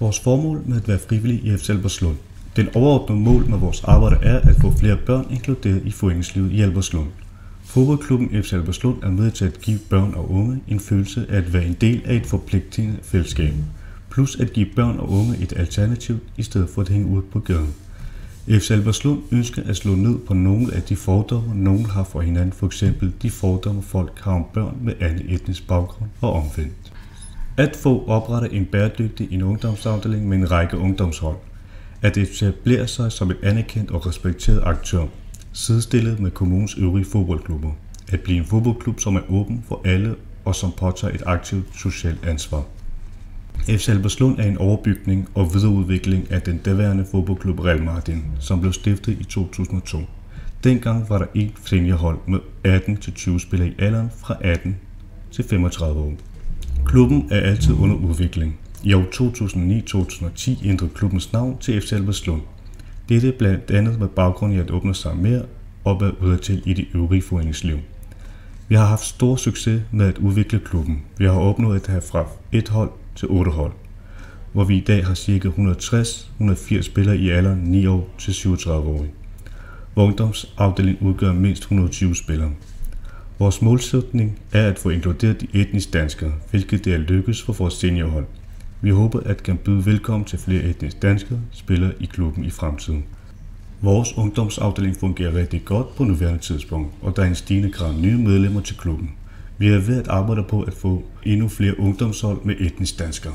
Vores formål med at være frivillig i FC Alberslund. Den overordnede mål med vores arbejde er at få flere børn inkluderet i foreningslivet i Alberslund. Fodboldklubben FC Alberslund er med til at give børn og unge en følelse af at være en del af et forpligtende fællesskab, plus at give børn og unge et alternativ i stedet for at hænge ud på gaden. FC Alberslund ønsker at slå ned på nogle af de fordomme, nogen har for hinanden, for eksempel de fordomme folk har om børn med anden etnisk baggrund og omvendt. At få oprettet en bæredygtig en ungdomsafdeling med en række ungdomshold. At etablere sig som et anerkendt og respekteret aktør, sidestillet med kommunens øvrige fodboldklubber. At blive en fodboldklub, som er åben for alle og som påtager et aktivt socialt ansvar. FC Alberslund er en overbygning og videreudvikling af den daværende fodboldklub Real Martin, som blev stiftet i 2002. Dengang var der et seniorhold med 18-20 spillere i alderen fra 18 til 35 år. Klubben er altid under udvikling. I år 2009-2010 ændrede klubbens navn til FC Alberslund. Dette blandt andet med baggrund i at åbne sig mere opad udadtil i det øvrige foreningsliv. Vi har haft stor succes med at udvikle klubben. Vi har opnået at have fra et hold til otte hold, hvor vi i dag har ca. 160-180 spillere i alderen 9 år til 37 år. Hvor ungdomsafdelingen udgør mindst 120 spillere. Vores målsætning er at få inkluderet de etnisk danskere, hvilket det er lykkes for vores seniorhold. Vi håber at kan byde velkommen til flere etnisk danskere spillere i klubben i fremtiden. Vores ungdomsafdeling fungerer rigtig godt på nuværende tidspunkt, og der er en stigende grad nye medlemmer til klubben. Vi er ved at arbejde på at få endnu flere ungdomshold med etnisk danskere.